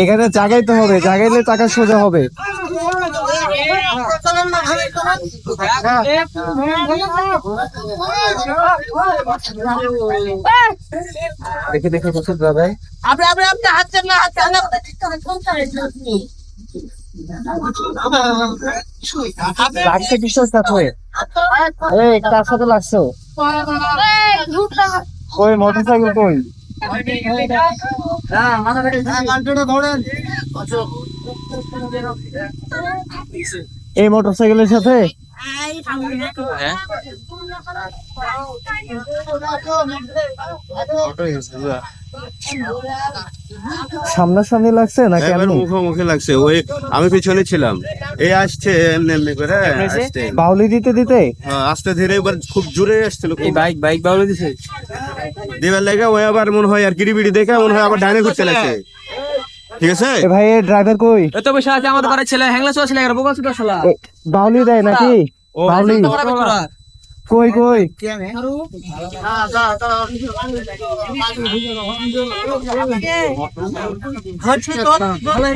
এখানে জাগাইতে হবে জাগাইলে টাকা সোজা হবে। দেখে দেখে বসে দাদাই আপনি আপনি আপনি হাঁটছেন না হাঁটছেন না ঠিক করে সংসারে চলছি লাগছে কিসের সাথে এই কার সাথে লাগছো? কই মোটরসাইকেল কই? এই মোটরসাইকেলের সাথে? সামনাসামনি লাগছে না কেমন মুখোমুখি লাগছে। ওই আমি পিছনে ছিলাম। এই আসছে এমনি এমনি করে আসছে। বাউলি দিতে দিতে? হ্যাঁ, আস্তে ধীরে এবার খুব জোরে আসছিল। খুব বাইক বাইক বাউলি দিছে? দিবার লাগে ওই আবার মনে হয় আর কিরিবিড়ি দেখে মনে হয় আবার ডাইনে ঘুরতে লাগছে। ঠিক আছে? এ ভাই ড্রাইভার কই? এত পয়সা আছে আমাদের ঘরে ছেলে হ্যাংলা চলে ছেলে বোকা ছোট শালা বাউলি দেয় নাকি? বাউলি? কই কই?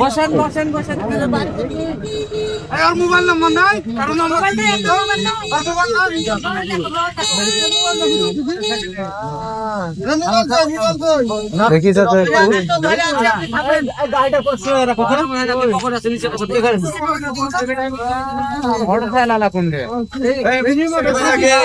বসেন বসেন বসেন দেখি যাতে একটু। এ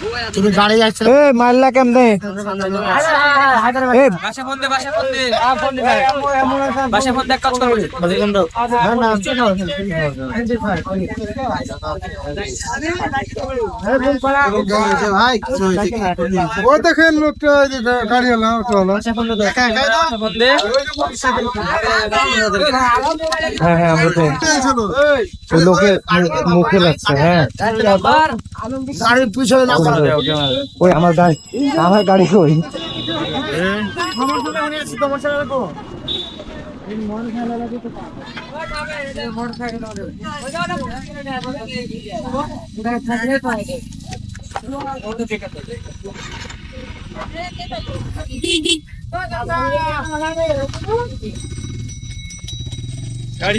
এইটা এইটা এ মারলা কেমনে? বাসা ফোন দে বাসা ফোন দে। বাসা ফোন দে কাজ করবে? ও দেখেন লোকটা গাড়ি হলো অটো হলো হ্যাঁ হ্যাঁ আমরা তো ওই লোকের মুখে লাগছে হ্যাঁ। গাড়ির পিছনে না ওই আমার গাড়ি আমার গাড়ি কই? গাড়ি